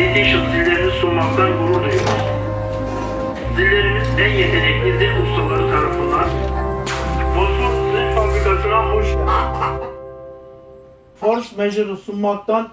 Edition zillerini sunmaktan gurur duyuyoruz. Zillerimiz en yetenekli zil ustaları tarafından Bosfor Zil Fabrikası'na hoş geldiniz. Force Measure'ı sunmaktan